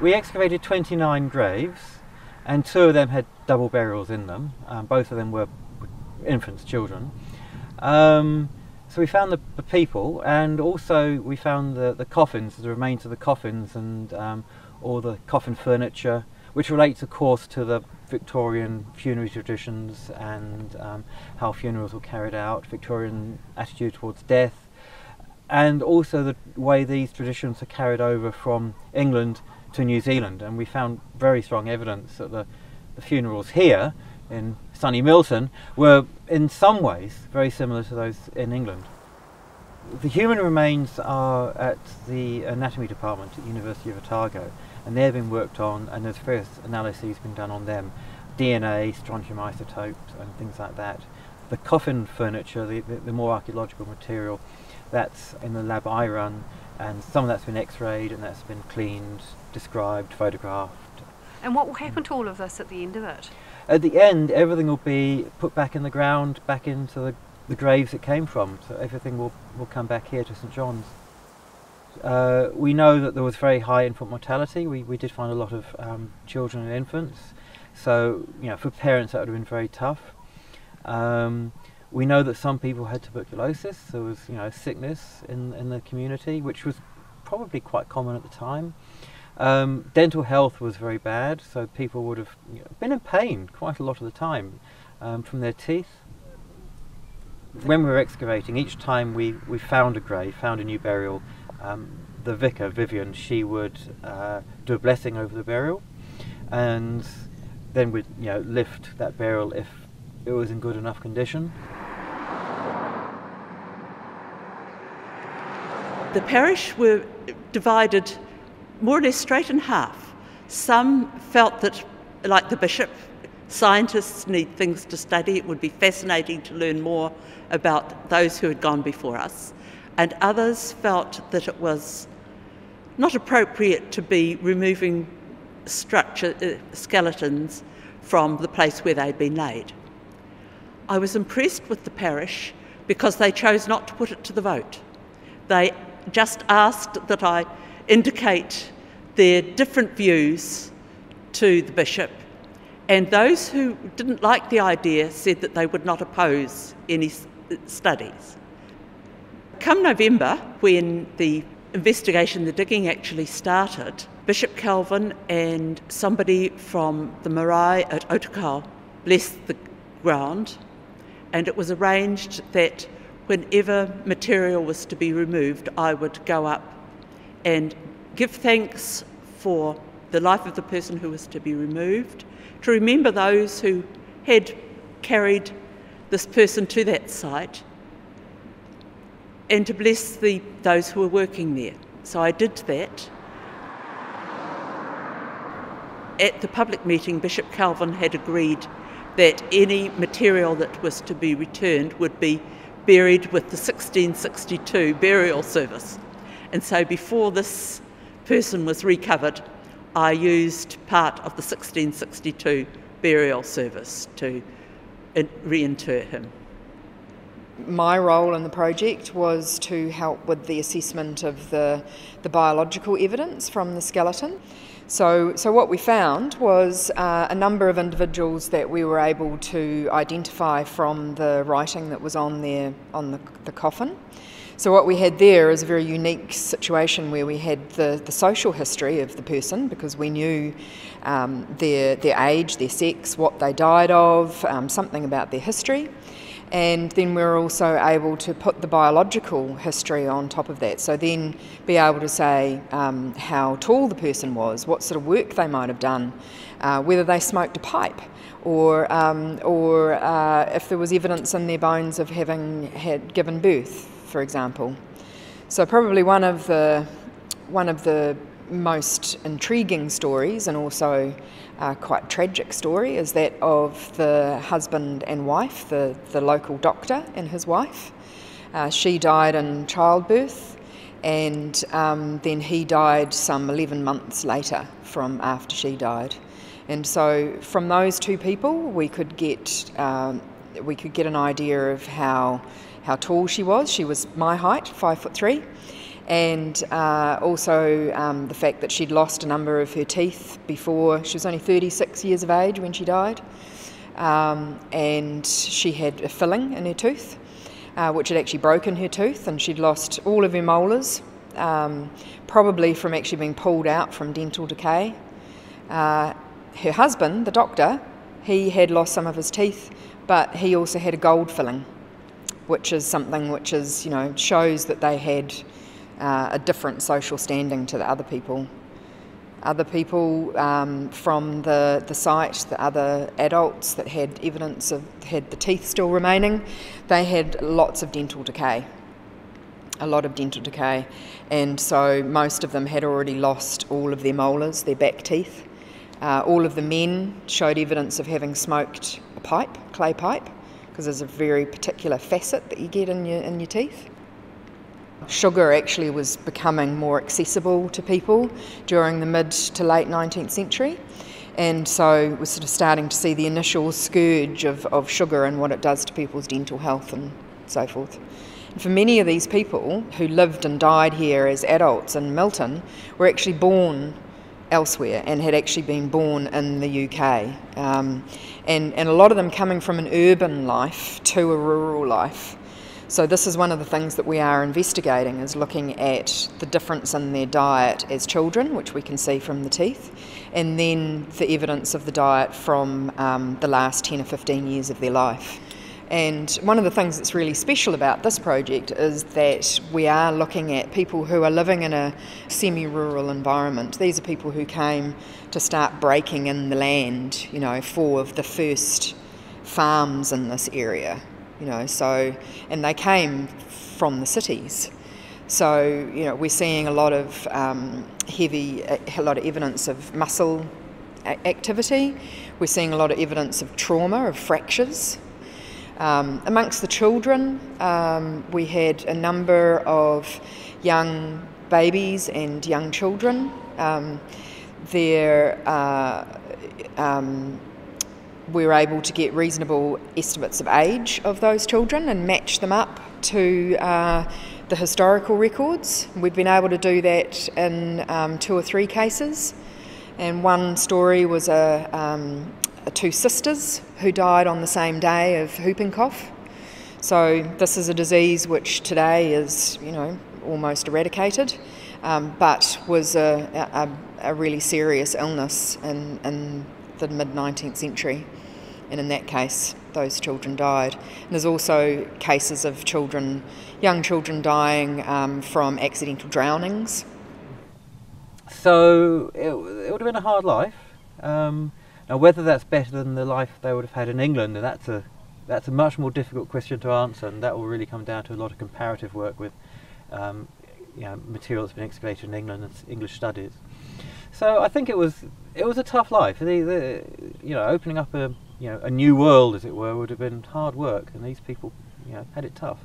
We excavated 29 graves, and two of them had double burials in them. Um, both of them were infants, children. Um, so we found the, the, people, and also we found the, the coffins, the remains of the coffins, and um, all the coffin furniture, which relates, of course, to the Victorian funerary traditions and um, how funerals were carried out, Victorian attitude towards death, and also the way these traditions are carried over from England to New Zealand. And we found very strong evidence that the, the funerals here in sunny Milton were in some ways very similar to those in England. The human remains are at the anatomy department at the University of Otago and they've been worked on and there's various analyses been done on them. DNA, strontium isotopes and things like that. The coffin furniture, the, the, the more archaeological material, that's in the lab I run and some of that's been x-rayed and that's been cleaned, described, photographed. And what will happen to all of this at the end of it? At the end, everything will be put back in the ground, back into the, the graves it came from. So everything will, will come back here to St John's. Uh, we know that there was very high infant mortality. We, we did find a lot of um, children and infants. So, you know, for parents that would have been very tough. Um, we know that some people had tuberculosis. There was, you know, sickness in, in the community, which was probably quite common at the time. Um, dental health was very bad, so people would have you know, been in pain quite a lot of the time um, from their teeth. When we were excavating, each time we, we found a grave, found a new burial, um, the vicar, Vivian, she would uh, do a blessing over the burial, and then we'd you know lift that burial if it was in good enough condition. The parish were divided more or less straight in half. Some felt that, like the bishop, scientists need things to study. It would be fascinating to learn more about those who had gone before us and others felt that it was not appropriate to be removing structure, uh, skeletons from the place where they'd been laid. I was impressed with the parish because they chose not to put it to the vote. They just asked that I indicate their different views to the bishop, and those who didn't like the idea said that they would not oppose any studies. Come November, when the investigation, the digging actually started, Bishop Kelvin and somebody from the marae at Otakou blessed the ground, and it was arranged that whenever material was to be removed, I would go up and give thanks for the life of the person who was to be removed, to remember those who had carried this person to that site and to bless the, those who were working there. So I did that. At the public meeting, Bishop Kelvin had agreed that any material that was to be returned would be buried with the 1662 burial service. And so before this person was recovered, I used part of the 1662 burial service to uh, reinter him my role in the project was to help with the assessment of the, the biological evidence from the skeleton. So, so what we found was uh, a number of individuals that we were able to identify from the writing that was on there on the, the coffin. So what we had there is a very unique situation where we had the, the social history of the person because we knew um, their, their age, their sex, what they died of, um, something about their history and then we are also able to put the biological history on top of that. So then be able to say um, how tall the person was, what sort of work they might have done, uh, whether they smoked a pipe, or um, or uh, if there was evidence in their bones of having had given birth, for example. So probably one of the one of the most intriguing stories and also uh, quite tragic story is that of the husband and wife, the, the local doctor and his wife. Uh, she died in childbirth, and um, then he died some 11 months later from after she died. And so, from those two people, we could get um, we could get an idea of how how tall she was. She was my height, five foot three, and uh, also um, the fact that she'd lost a number of her teeth before she was only 36 years of age when she died, um, and she had a filling in her tooth, uh, which had actually broken her tooth, and she'd lost all of her molars, um, probably from actually being pulled out from dental decay. Uh, her husband, the doctor, he had lost some of his teeth, but he also had a gold filling, which is something which is, you know, shows that they had uh, a different social standing to the other people. Other people um, from the, the site, the other adults that had evidence of had the teeth still remaining, they had lots of dental decay, a lot of dental decay, and so most of them had already lost all of their molars, their back teeth. Uh, all of the men showed evidence of having smoked a pipe, clay pipe, because there's a very particular facet that you get in your in your teeth. Sugar actually was becoming more accessible to people during the mid to late 19th century. And so we're sort of starting to see the initial scourge of, of sugar and what it does to people's dental health and so forth. And for many of these people who lived and died here as adults in Milton were actually born elsewhere and had actually been born in the UK. Um, and, and a lot of them coming from an urban life to a rural life. So this is one of the things that we are investigating is looking at the difference in their diet as children, which we can see from the teeth, and then the evidence of the diet from um, the last 10 or 15 years of their life. And one of the things that's really special about this project is that we are looking at people who are living in a semi rural environment. These are people who came to start breaking in the land, you know, four of the first farms in this area you know, so, and they came from the cities. So, you know, we're seeing a lot of um, heavy, a lot of evidence of muscle activity. We're seeing a lot of evidence of trauma, of fractures. Um, amongst the children, um, we had a number of young babies and young children. Um, their uh, um, we were able to get reasonable estimates of age of those children and match them up to uh, the historical records. We've been able to do that in um, two or three cases. And one story was a, um, a two sisters who died on the same day of whooping cough. So this is a disease which today is, you know, almost eradicated, um, but was a, a, a, really serious illness in, in the mid 19th century. And in that case, those children died. And there's also cases of children, young children dying um, from accidental drownings. So it, it, would have been a hard life. Um, now, whether that's better than the life they would have had in England, that's a that's a much more difficult question to answer, and that will really come down to a lot of comparative work with um, you know, material that's been excavated in England and English studies. So I think it was it was a tough life. The, the, you know, opening up a you know a new world, as it were, would have been hard work, and these people you know had it tough.